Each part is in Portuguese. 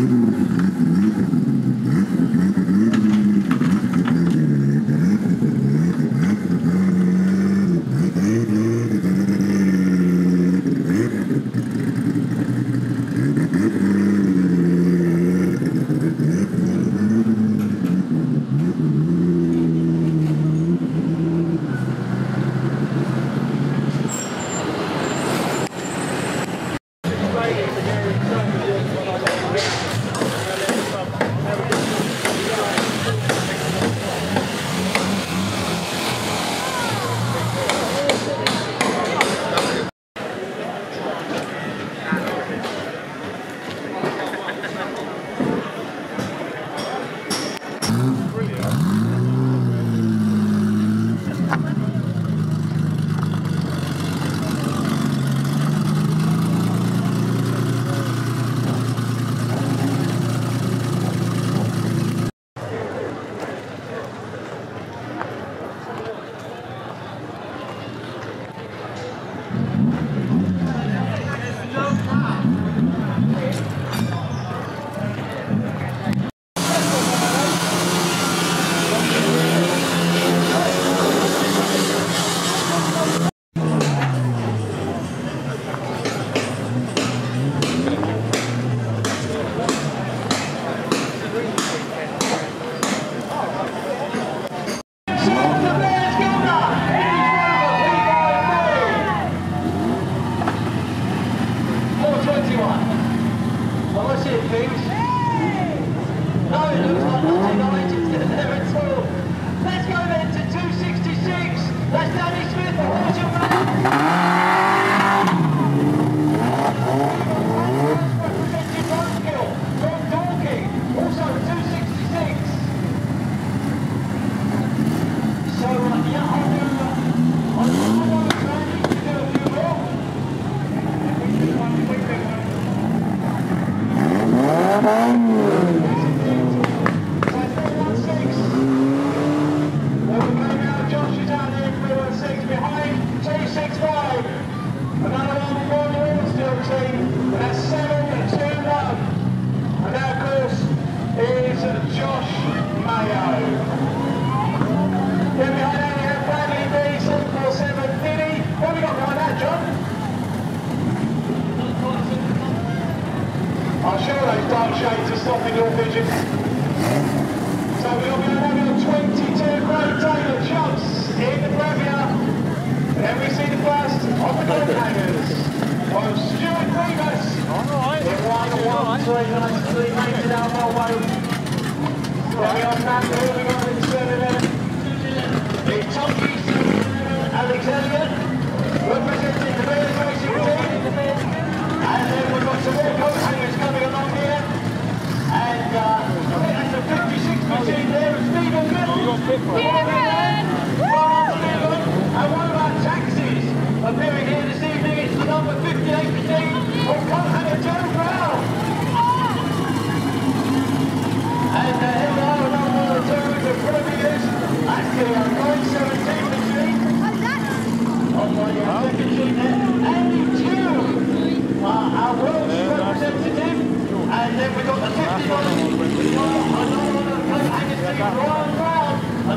Mm-hmm.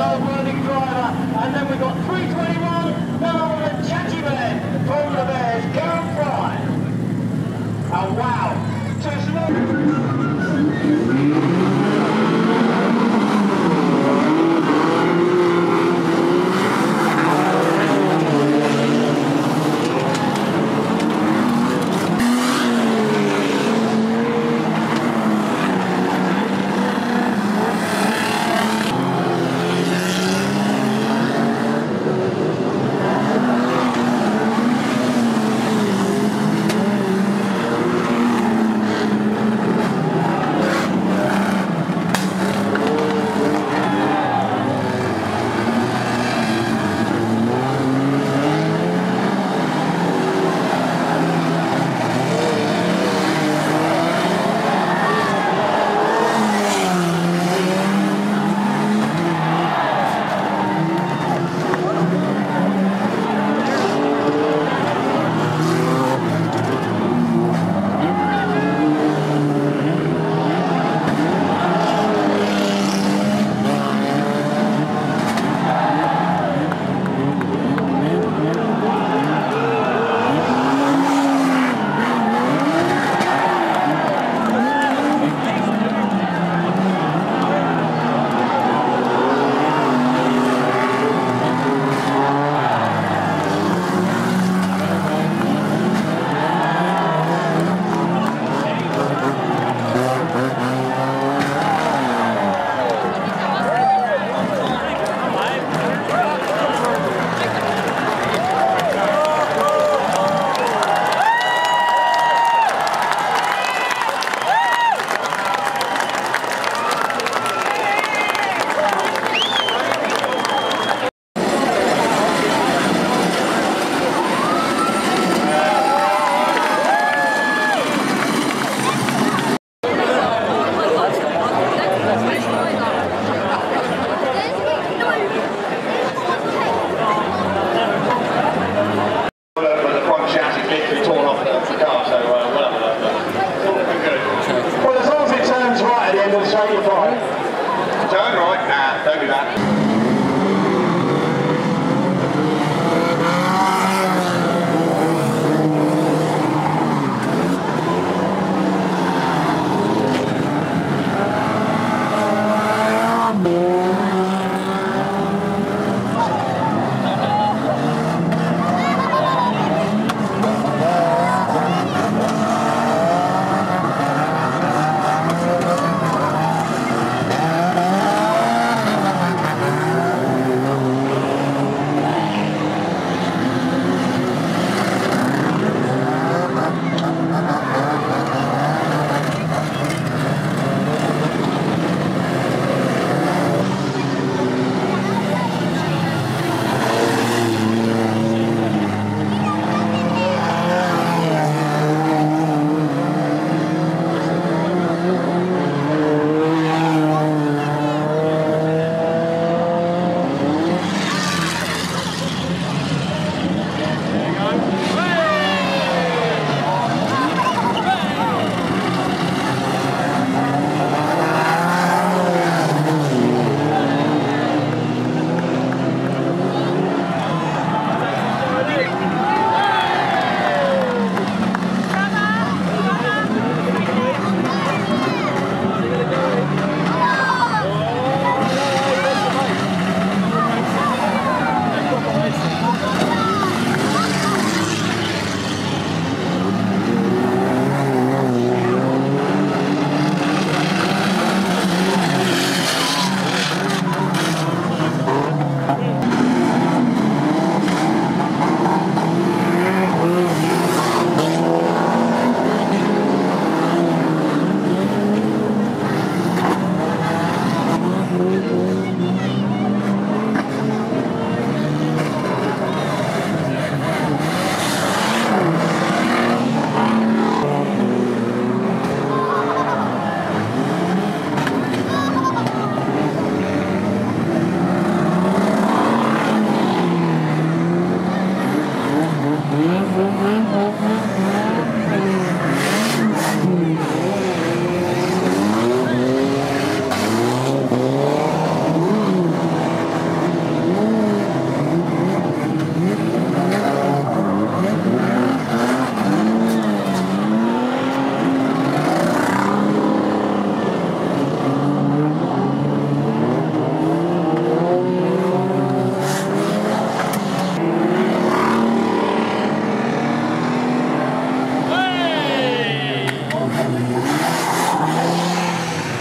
Bravo!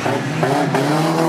Música